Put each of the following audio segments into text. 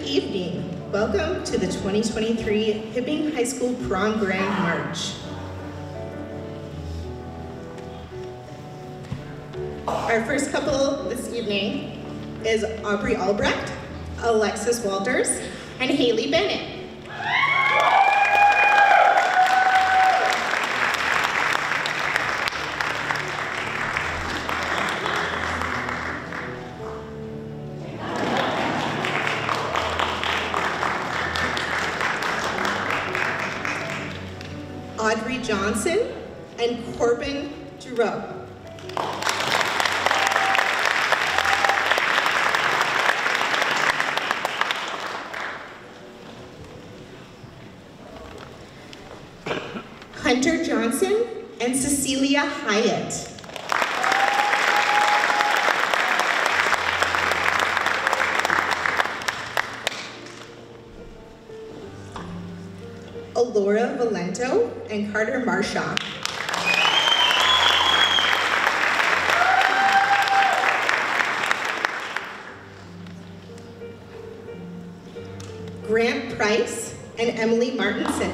Good evening. Welcome to the 2023 Hibbing High School Prom Grand March. Our first couple this evening is Aubrey Albrecht, Alexis Walters, and Haley Bennett. Johnson and Corbin Giroux. Hunter Johnson and Cecilia Hyatt. Alora Valento and Carter Marshaw. Grant Price and Emily Martinson.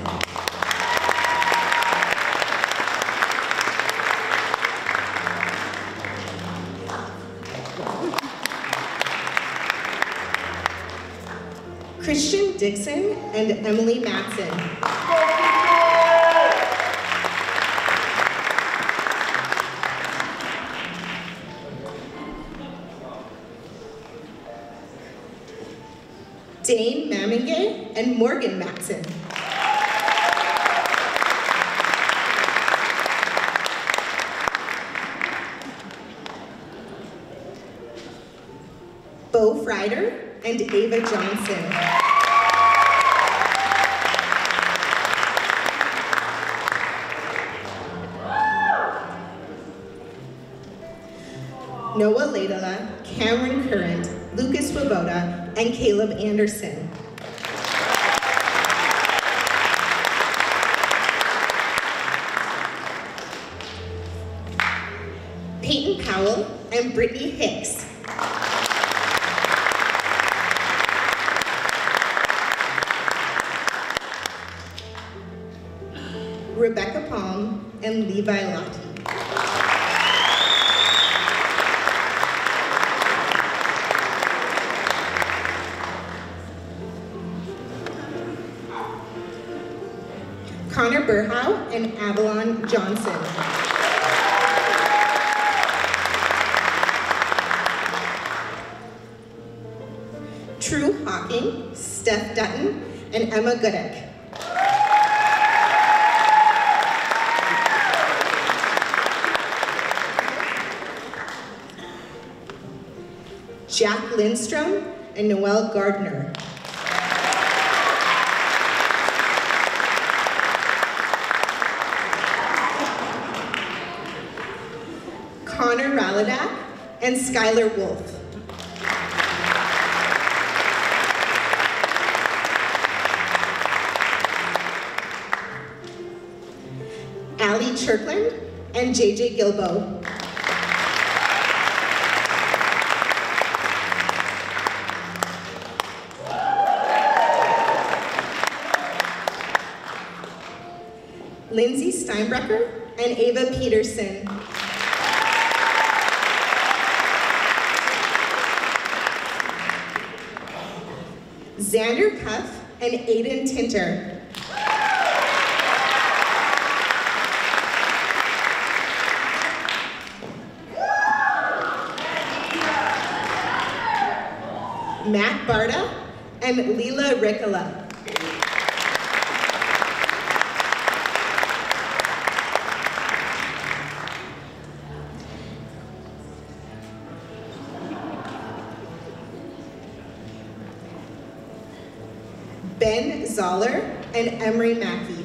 Christian Dixon and Emily Matson. Dane Mamingay and Morgan Matson. Bo Frieder and Ava Johnson. Noah Ladala, Cameron Swoboda, and Caleb Anderson. True Hawking, Steph Dutton, and Emma Goodek. Jack Lindstrom and Noel Gardner. Connor Raladak and Skylar Wolf. Allie Chirkland and JJ Gilbo. Lindsay Steinbrecher and Ava Peterson. Xander Cuff and Aiden Tinter. Matt Barta and Leela Ricola. Ben Zoller and Emery Mackey.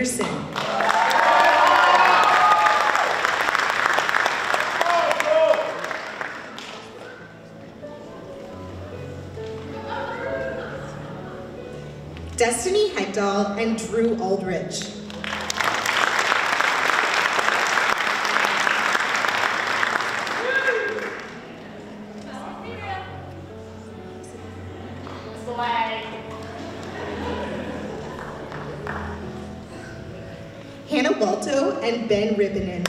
Anderson. Destiny Hegdahl and Drew Aldrich. Walto and Ben Ribbinen.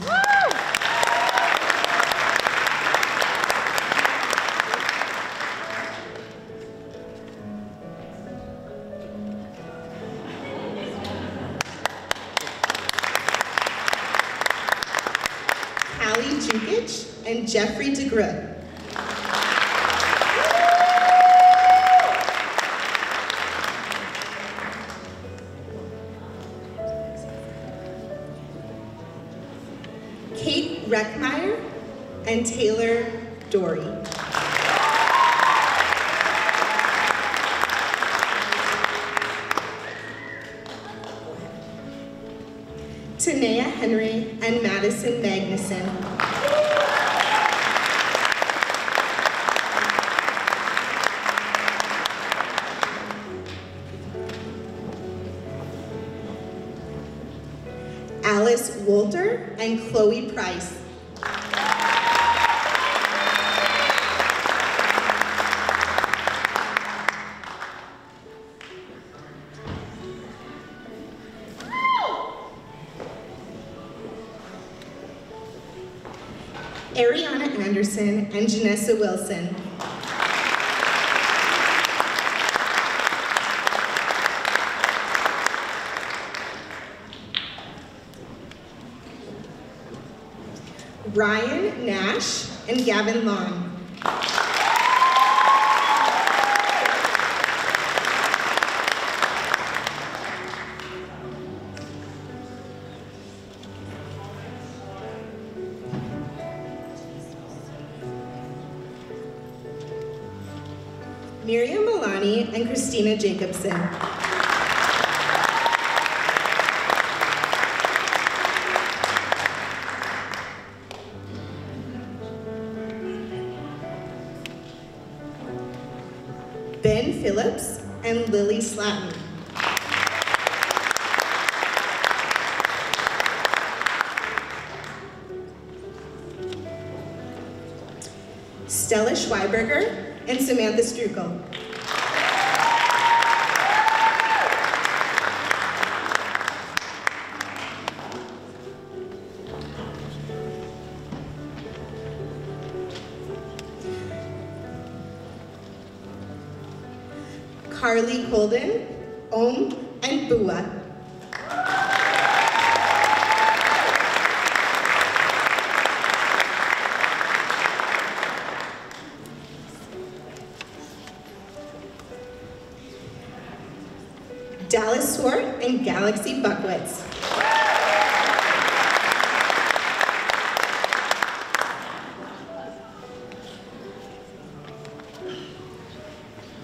Callie Jukic and Jeffrey DeGroot. Kate Reckmeyer and Taylor Dory. Tanea Henry and Madison Magnuson. And Chloe Price. Ariana Anderson and Janessa Wilson. Ryan Nash and Gavin Long. Miriam Milani and Christina Jacobson. Lily Slatton. Stella Schweiberger and Samantha Strukel. Carly Colden, Om, and Bua.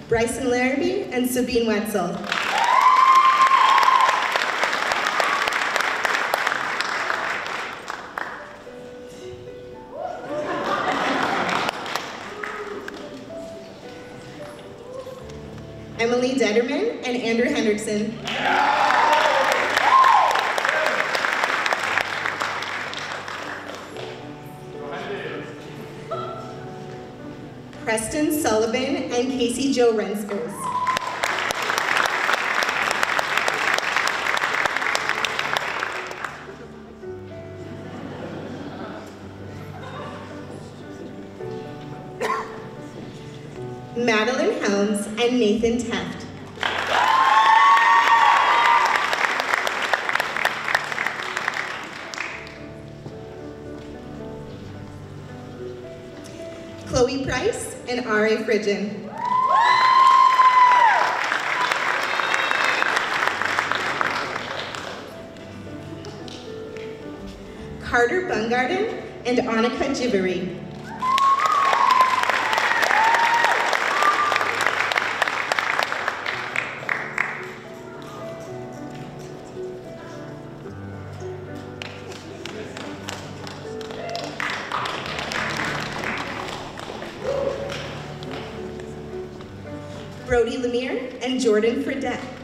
Bryson Larrabee and Sabine Wetzel. Joe Renskers. Madeline Helms and Nathan Teft. Chloe Price and R.A. Fridgen. Carter Bungarden and Annika Jibbery, Brody Lemire and Jordan Fredette.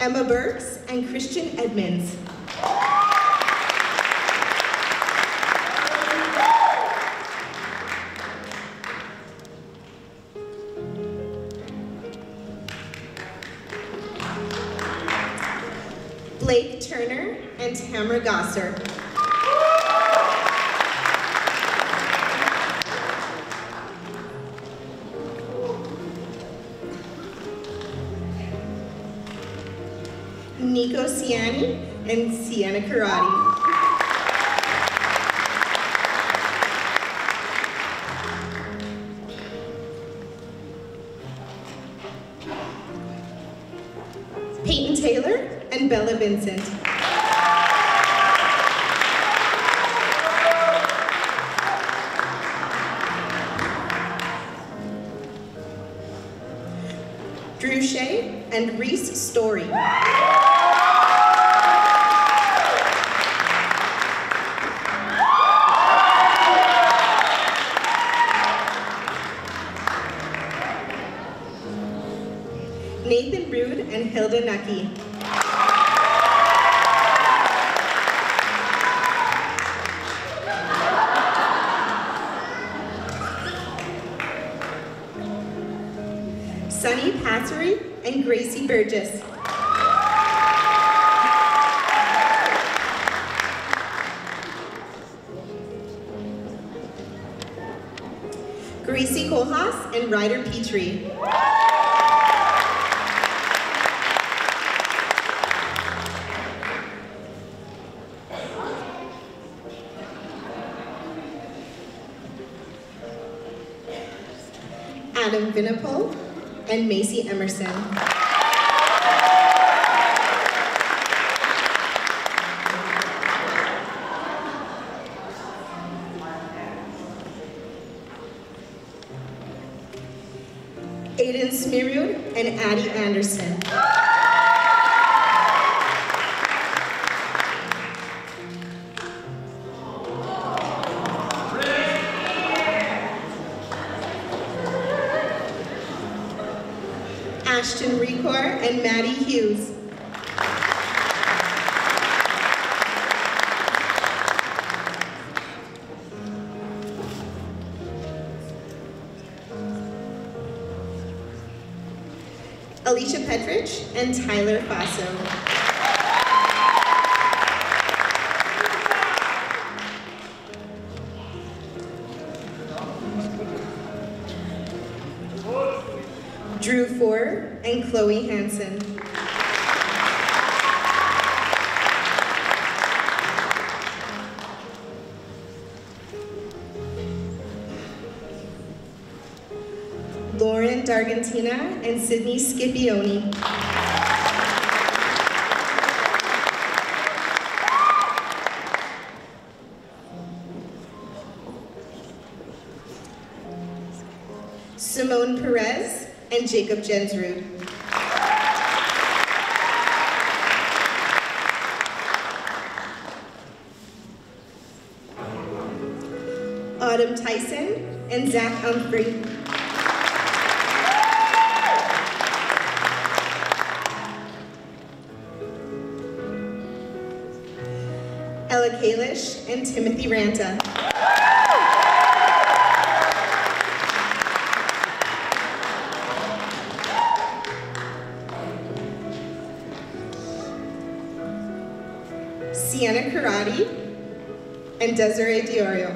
Emma Burks and Christian Edmonds. Blake Turner and Tamara Gosser. Nico and Sienna Karate. Peyton Taylor and Bella Vincent. Drew Shea and Reese Story. Rude and Sunny Passery and Gracie Burgess. Gracie Kohlhaas and Ryder Petrie. Adam Vinipol and Macy Emerson. Aiden Smirud and Addie Anderson. And Tyler Faso. Drew Ford and Chloe Hansen. Lauren D'Argentina and Sydney Scipione. Simone Perez and Jacob Jensrud. Autumn Tyson and Zach Humphrey. Ella Kalish and Timothy Ranta. Sienna Karate and Desiree Diorio.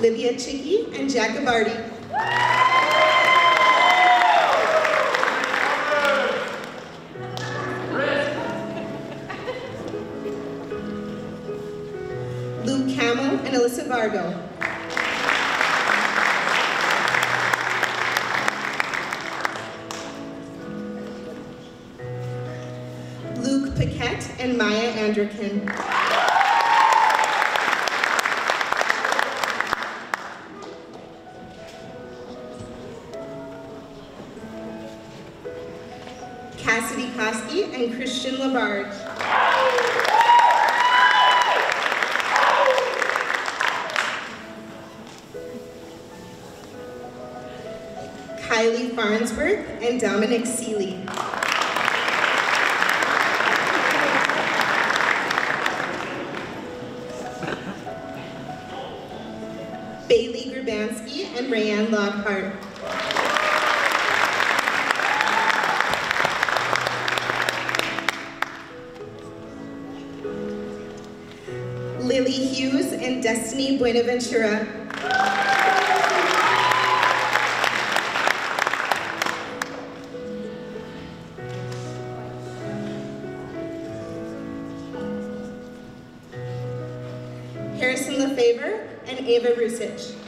Livia Chicky and Jacobardi. Luke Camel and Alyssa Vargo. and Maya Andrikin. Cassidy Koski and Christian Labarge. Kylie Farnsworth and Dominic Seeley. Lockhart. Lily Hughes and Destiny Buenaventura. Harrison LaFavor and Ava Rusich.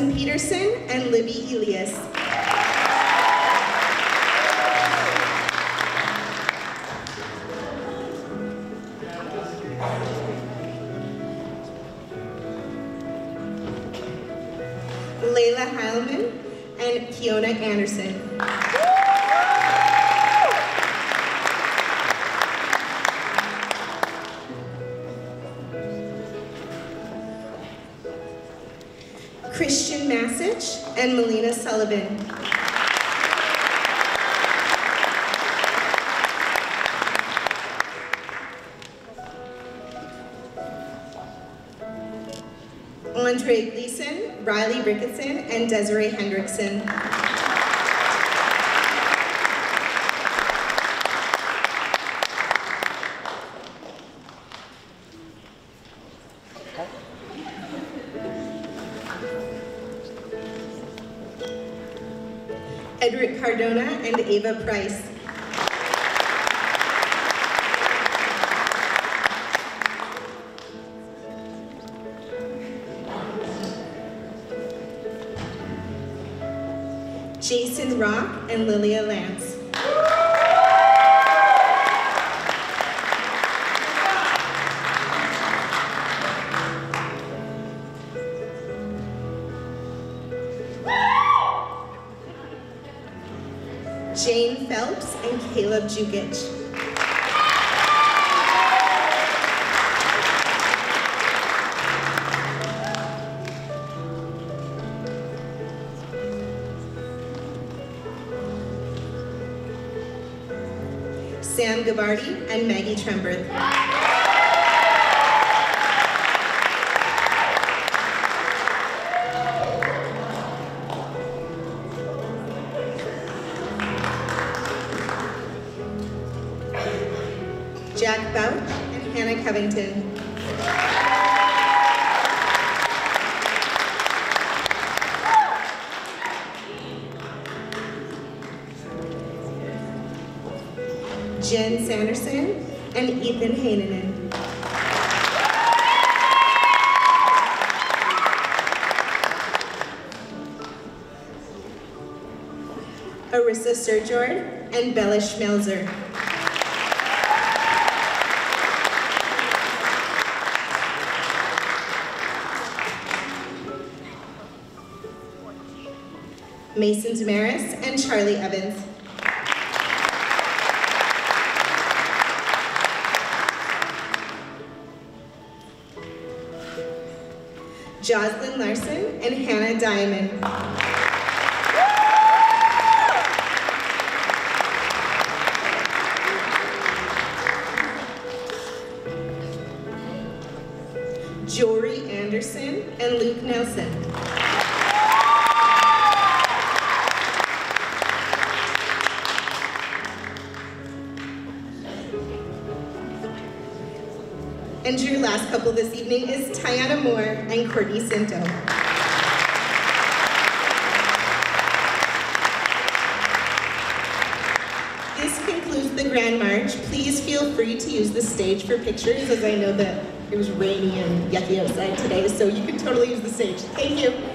Dawson Peterson and Libby Elias. Layla Heilman and Kiona Anderson. And Melina Sullivan. Andre Gleason, Riley Ricketson, and Desiree Hendrickson. Ava Price. Jason Rock and Lilia Lance. Caleb Jukic. Sam Gabarty and Maggie Tremberth. Hannah Jen Sanderson and Ethan Hainanen. Arissa Serjord and Bella Schmelzer. Mason Damaris and Charlie Evans. Jocelyn Larson and Hannah Diamond. Jory Anderson and Luke Nelson. And last couple this evening is Tiana Moore and Courtney Sinto. This concludes the Grand March. Please feel free to use the stage for pictures as I know that it was rainy and yucky outside today, so you can totally use the stage. Thank you.